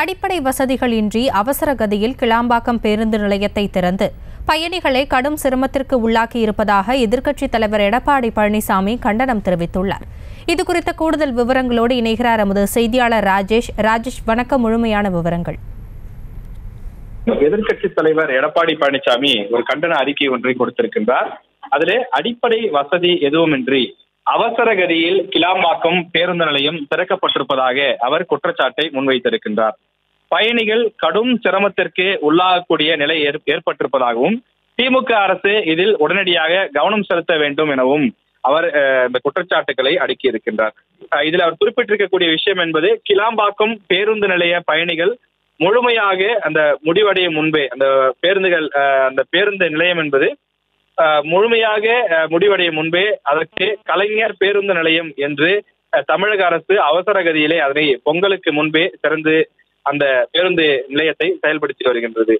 அடிப்படை வசதிகளின்றி அவசர கதியில் கிளாம்பாக்கம் பேருந்து நிலையத்தை திறந்து பயணிகளை கடும் சிரமத்திற்கு உள்ளாக்கி இருப்பதாக எதிர்க்கட்சித் தலைவர் எடப்பாடி பழனிசாமி கண்டனம் தெரிவித்துள்ளார். இதுகுறித்த கூடுதல் விவரங்களோடு இணைகிறார் எமது செய்தியாளர் ராஜேஷ். ராஜேஷ் வணக்கம். முழுமையான விவரங்கள். எதிர்க்கட்சித் தலைவர் எடப்பாடி பழனிசாமி ஒரு கண்டன அறிக்கை ஒன்றை கொடுத்திருக்கின்றார். அதிலே அடிப்படை வசதி எதுவுமின்றி அவசர கதியில் கிளாம்பாக்கம் பேருந்து நிலையம் திறக்கப்பட்டிருப்பதாக அவர் குற்றச்சாட்டை முன்வைத்திருக்கின்றார். பயணிகள் கடும் சிரமத்திற்கு உள்ளாகக்கூடிய நிலை ஏற்பட்டிருப்பதாகவும் திமுக அரசு இதில் உடனடியாக கவனம் செலுத்த வேண்டும் எனவும் அவர் இந்த குற்றச்சாட்டுகளை அடுக்கி இருக்கின்றார். இதில் அவர் குறிப்பிட்டிருக்கக்கூடிய விஷயம் என்பது கிளாம்பாக்கம் பேருந்து நிலைய பயணிகள் முழுமையாக அந்த முடிவடையும் முன்பே அந்த பேருந்துகள் அஹ், அந்த பேருந்து நிலையம் என்பது முழுமையாக முடிவடையும் முன்பே அதற்கு கலைஞர் பேருந்து நிலையம் என்று தமிழக அரசு அவசர கதியிலே அதனை பொங்கலுக்கு முன்பே திறந்து அந்த பேருந்து நிலையத்தை செயல்படுத்தி வருகின்றது.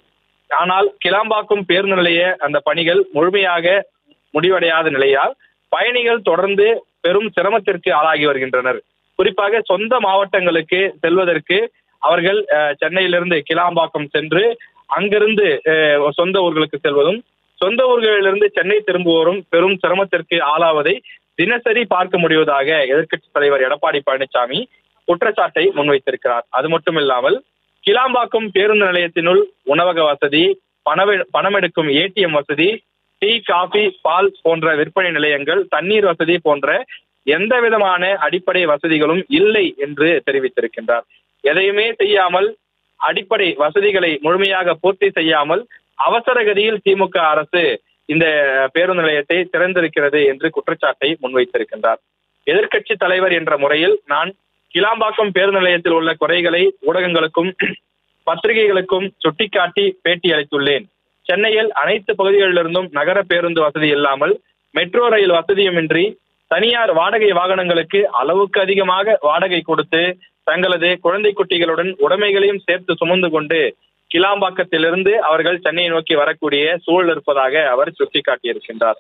ஆனால் கிளாம்பாக்கம் பேருந்து நிலைய அந்த பணிகள் முழுமையாக முடிவடையாத நிலையால் பயணிகள் தொடர்ந்து பெரும் சிரமத்திற்கு ஆளாகி வருகின்றனர். குறிப்பாக சொந்த மாவட்டங்களுக்கு செல்வதற்கு அவர்கள் அஹ், சென்னையிலிருந்து கிளாம்பாக்கம் சென்று அங்கிருந்து அஹ், சொந்த ஊர்களுக்கு செல்வதும் சொந்த ஊர்களிலிருந்து சென்னை திரும்புவோரும் பெரும் சிரமத்திற்கு ஆளாவதை தினசரி பார்க்க முடிவதாக எதிர்க்கட்சி தலைவர் எடப்பாடி பழனிசாமி குற்றச்சாட்டை முன்வைத்திருக்கிறார். அது மட்டும் இல்லாமல் கிளாம்பாக்கம் பேருந்து நிலையத்தினுள் உணவக வசதி பணம் எடுக்கும் ஏடிஎம் வசதி டீ காஃபி பால் போன்ற விற்பனை நிலையங்கள் தண்ணீர் வசதி போன்ற எந்த விதமான அடிப்படை வசதிகளும் இல்லை என்று தெரிவித்திருக்கின்றார். எதையுமே செய்யாமல் அடிப்படை வசதிகளை முழுமையாக பூர்த்தி செய்யாமல் அவசர கதியில் திமுக அரசு இந்த பேருந்து நிலையத்தை திறந்திருக்கிறது என்று குற்றச்சாட்டை முன்வைத்திருக்கின்றார். எதிர்க்கட்சி தலைவர் என்ற முறையில் நான் கிளாம்பாக்கம் பேருந்து நிலையத்தில் உள்ள குறைகளை ஊடகங்களுக்கும் பத்திரிகைகளுக்கும் சுட்டிக்காட்டி பேட்டி அளித்துள்ளேன். சென்னையில் அனைத்து பகுதிகளிலிருந்தும் நகர பேருந்து வசதி இல்லாமல் மெட்ரோ ரயில் வசதியுமின்றி தனியார் வாடகை வாகனங்களுக்கு அளவுக்கு அதிகமாக வாடகை கொடுத்து தங்களது குழந்தை குட்டிகளுடன் உடைமைகளையும் சேர்த்து சுமந்து கொண்டு கிளாம்பாக்கத்திலிருந்து அவர்கள் சென்னையை நோக்கி வரக்கூடிய சூழல் இருப்பதாக அவர் சுட்டிக்காட்டியிருக்கின்றார்.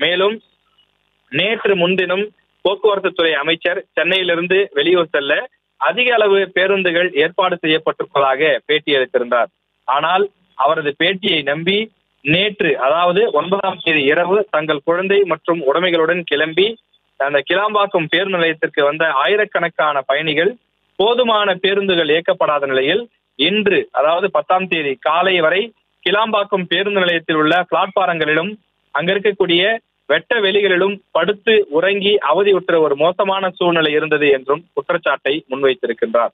மேலும் நேற்று முன்தினம் போக்குவரத்து துறை அமைச்சர் சென்னையிலிருந்து வெளியூர் செல்ல அதிக அளவு பேருந்துகள் ஏற்பாடு செய்யப்பட்டிருப்பதாக பேட்டி அளித்திருந்தார். ஆனால் அவரது பேட்டியை நம்பி நேற்று அதாவது ஒன்பதாம் தேதி இரவு தங்கள் குழந்தை மற்றும் உடைமைகளுடன் கிளம்பி அந்த கிளாம்பாக்கம் பேருந்து நிலையத்திற்கு வந்த ஆயிரக்கணக்கான பயணிகள் போதுமான பேருந்துகள் இயக்கப்படாத நிலையில் இன்று அதாவது பத்தாம் தேதி காலை வரை கிளாம்பாக்கம் பேருந்து நிலையத்தில் உள்ள பிளாட்பாரங்களிலும் அங்க இருக்கக்கூடிய வெட்ட வெளிகளிலும் படுத்து உறங்கி அவதியுற்ற ஒரு மோசமான சூழ்நிலை இருந்தது என்றும் குற்றச்சாட்டை முன்வைத்திருக்கின்றார்.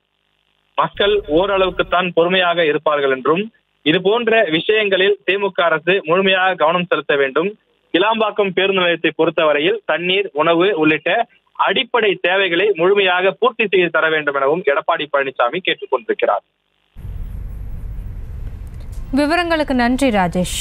மக்கள் ஓரளவுக்குத்தான் பொறுமையாக இருப்பார்கள் என்றும் இது போன்ற விஷயங்களில் திமுக அரசு முழுமையாக கவனம் செலுத்த வேண்டும். கிளாம்பாக்கம் பேருந்து நிலையத்தை பொறுத்தவரையில் தண்ணீர் உணவு உள்ளிட்ட அடிப்படை தேவைகளை முழுமையாக பூர்த்தி செய்து தர வேண்டும் எனவும் எடப்பாடி பழனிசாமி கேட்டுக் கொண்டிருக்கிறார் விவரங்களுக்கு நன்றி ராஜேஷ்.